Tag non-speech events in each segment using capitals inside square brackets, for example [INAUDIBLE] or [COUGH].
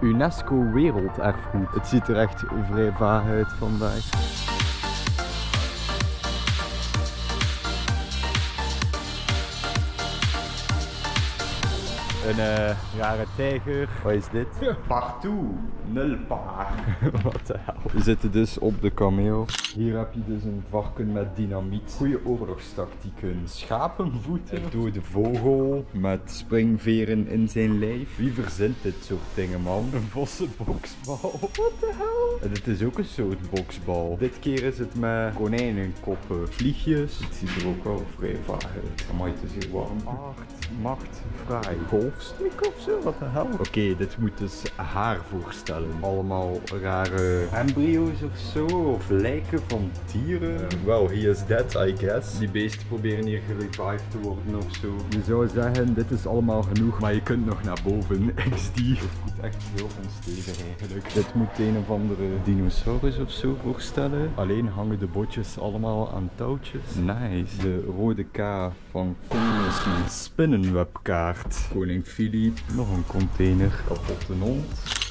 UNESCO Werelderfgoed. Het ziet er echt vrij vaag uit vandaag. Een uh, rare tijger. Wat is dit? Partout, nul part. [LAUGHS] Wat de hel. We zitten dus op de kameel. Hier heb je dus een varken met dynamiet. Goede oorlogstactieken. Schapenvoeten. Een dode vogel met springveren in zijn lijf. Wie verzint dit soort dingen, man? Een vossenboksbal. [LAUGHS] Wat de hel? En dit is ook een soort boksbal. Dit keer is het met konijnenkoppen. Vliegjes. Het ziet er ook wel vrij vaag uit. Amai, het is hier warm. Acht, macht, vrij. Of zo? Wat de hel? Oké, dit moet dus haar voorstellen. Allemaal rare embryo's of zo. Of lijken van dieren. Wel, he is dead, I guess. Die beesten proberen hier gerevived te worden of zo. Je zou zeggen, dit is allemaal genoeg, maar je kunt nog naar boven. [LAUGHS] XD. Dit moet echt heel onstevig eigenlijk. Dit moet een of andere dinosaurus of zo voorstellen. Alleen hangen de botjes allemaal aan touwtjes. Nice. De rode K van Koning Spinnenwebkaart. Koning Nog een container. Kapotte hond.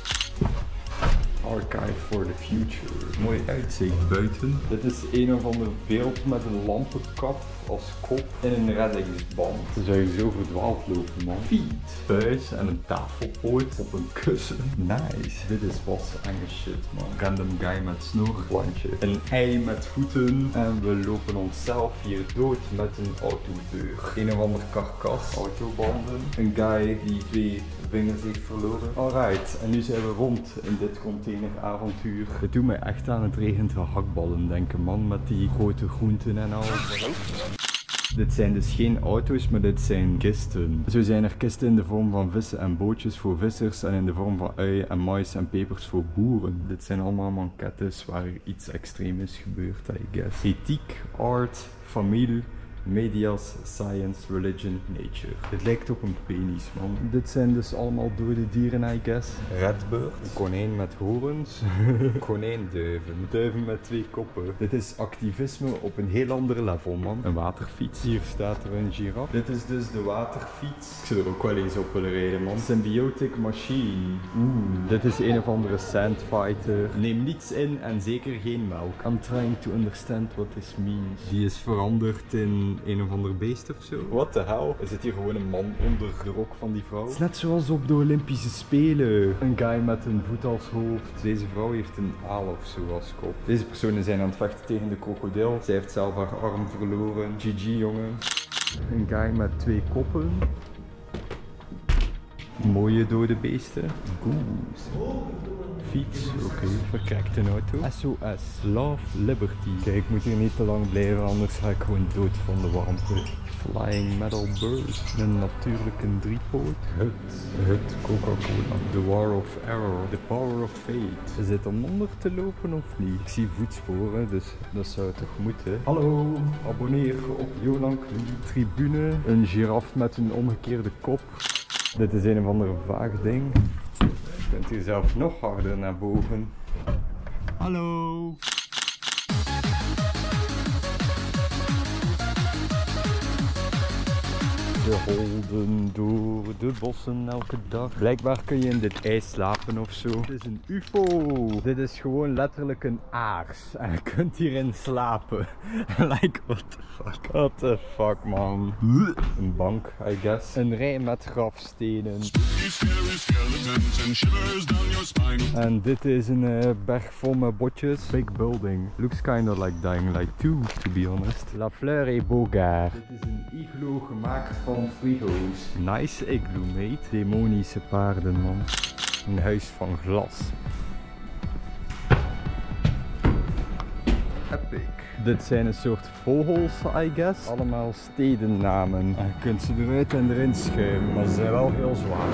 Archive for the Future. Mooi uitzicht buiten. Dit is een of ander beeld met een lampenkap als kop in een reddingsband. Dan zou je zo verdwaald lopen, man. Feet. Buis en een tafelpoot op een kussen. Nice. Dit is wat enge shit, man. Random guy met snorplantje. Een ei met voeten. En we lopen onszelf hier dood met een autodeur. Een of ander karkas. Autobanden. Een guy die twee vingers heeft verloren. Alright, en nu zijn we rond in dit containeravontuur. Het doet mij echt aan het regent hakballen denken, man. Met die grote groenten en al. Dit zijn dus geen auto's, maar dit zijn kisten. Zo zijn er kisten in de vorm van vissen en bootjes voor vissers en in de vorm van ui en mais en pepers voor boeren. Dit zijn allemaal mankettes waar iets extreem is gebeurd, I guess. Ethiek, art, familie, Medias, Science, Religion, Nature. Het lijkt op een penis, man. Dit zijn dus allemaal dode dieren, I guess. Redbird. Een konijn met horens. [LAUGHS] Konijnduiven. Duiven met twee koppen. Dit is activisme op een heel ander level, man. Een waterfiets. Hier staat er een giraf. Dit is dus de waterfiets. Ik zou er ook wel eens op willen rijden, man. Symbiotic machine. Oeh. Dit is een of andere sandfighter. Neem niets in en zeker geen melk. I'm trying to understand what this means. Die is veranderd in een of ander beest of zo. What the hell? Er zit hier gewoon een man onder de rok van die vrouw. Het is net zoals op de Olympische Spelen. Een guy met een voet als hoofd. Deze vrouw heeft een aal of zo als kop. Deze personen zijn aan het vechten tegen de krokodil. Zij heeft zelf haar arm verloren. GG jongen. Een guy met twee koppen. Mooie dode beesten. Goose. Fiets, oké. Okay. Verkrekte auto. SOS. Love Liberty. Kijk, ik moet hier niet te lang blijven, anders ga ik gewoon dood van de warmte. Flying Metal Bird. Een natuurlijke driepoot. Het. Het Coca-Cola. The War of Error. The Power of Fate. Is dit om onder te lopen of niet? Ik zie voetsporen, dus dat zou toch moeten. Hallo, abonneer op Jolan Tribune. Een giraf met een omgekeerde kop. Dit is een of ander vaag ding. Je kunt hier zelf nog harder naar boven. Hallo! We holden door de bossen elke dag. Blijkbaar kun je in dit ijs slapen of zo. Het is een ufo. Dit is gewoon letterlijk een aars. [LAUGHS] En je kunt hierin slapen. [LAUGHS] like, what the fuck. What the fuck, man. Een bank, I guess. Een rij met grafstenen. En dit is een uh, berg vol met botjes. Big building. Looks kinda like Dying Light 2, to be honest. La Fleur et Bogart. Dit is een iglo gemaakt van frigo's. Nice igloo, mate. Demonische paarden, man. Een huis van glas. Epic. Dit zijn een soort vogels, I guess. Allemaal stedennamen. En je kunt ze eruit en erin schuiven, maar ze zijn wel heel zwaar.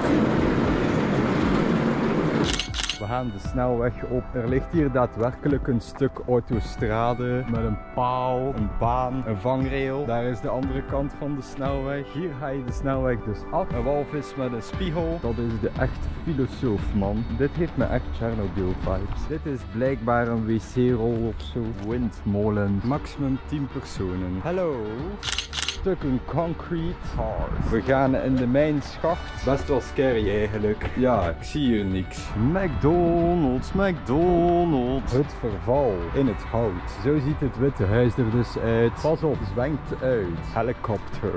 We gaan de snelweg op. Er ligt hier daadwerkelijk een stuk autostrade met een paal, een baan, een vangrail. Daar is de andere kant van de snelweg. Hier ga je de snelweg dus af. Een walvis met een spiegel. Dat is de echte filosoof, man. Dit heeft me echt Chernobyl vibes. Dit is blijkbaar een wc-rol of zo. Windmolen. Maximum 10 personen. Hallo. Stukken concrete hard. We gaan in de mijnschacht. Best wel scary eigenlijk. Ja, ik zie hier niks. McDonald's, McDonald's. Het verval in het hout. Zo ziet het witte huis er dus uit. Pas op, zwenkt uit. Helikopter.